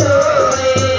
ছোড়ে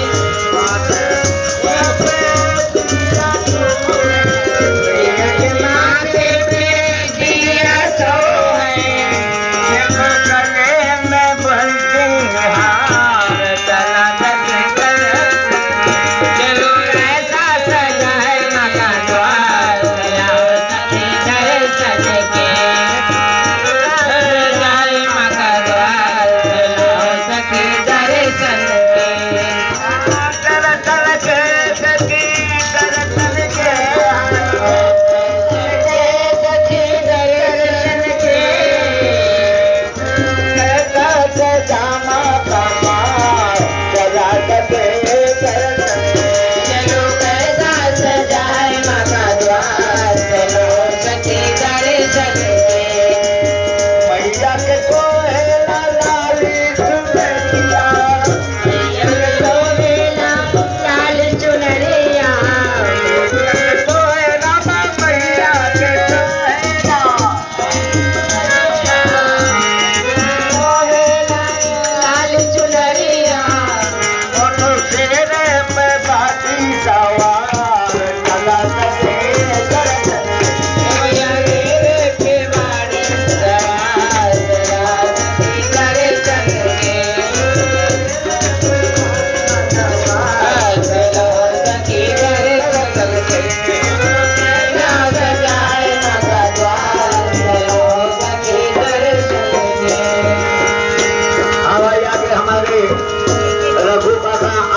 रघु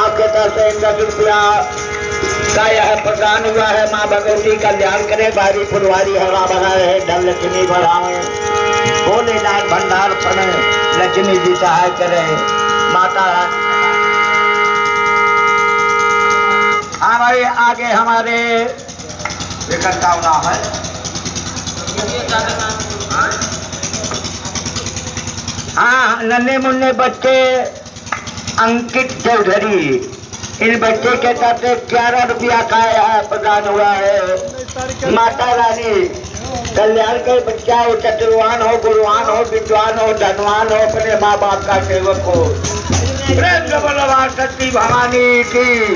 आपके तरफ़ से दस रुपया का यह प्रदान हुआ है माँ भगवती कल्याण करे बारी फुलवारी हरा भरा है धन लक्ष्मी बढ़ावे भोलेनाथ भंडार पड़े लक्ष्मी जी सहाय करे। माता हमारे आगे हमारे है। हाँ नन्हे मुन्ने बच्चे अंकित चौधरी। इन बच्चे के तरफ़ से ग्यारह रुपया का है प्रदान हुआ है। माता रानी, कल्याण के बच्चा हो, चतुर्वान हो, गुरुवान हो, विद्वान हो, धनवान हो, अपने माँ बाप का सेवक हो। प्रेम भवानी की।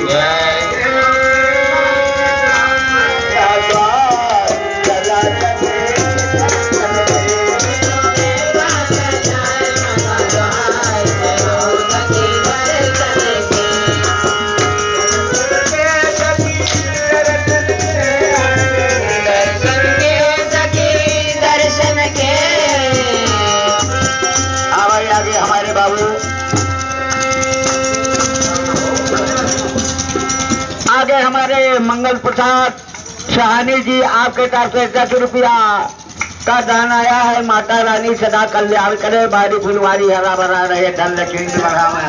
आगे हमारे मंगल प्रसाद। सहानी जी, आपके तरफ़ से दस रुपया का दान आया है। माता रानी सदा कल्याण करे, बारी फुलवारी हरा भरा रहे, धन लक्ष्मी बढ़ावे